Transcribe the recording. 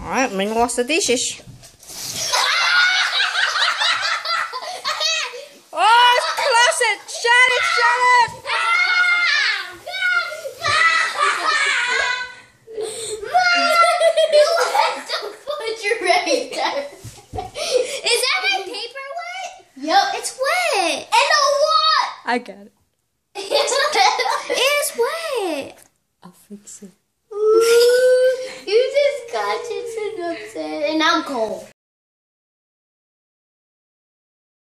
Alright, I'm gonna wash the dishes. Oh, close it! Shut it! Shut it! refrigerator. Is that my paper wet? Yep, it's wet. And a what? I got it. it's wet. I'll fix it. you just got it and I'm cold.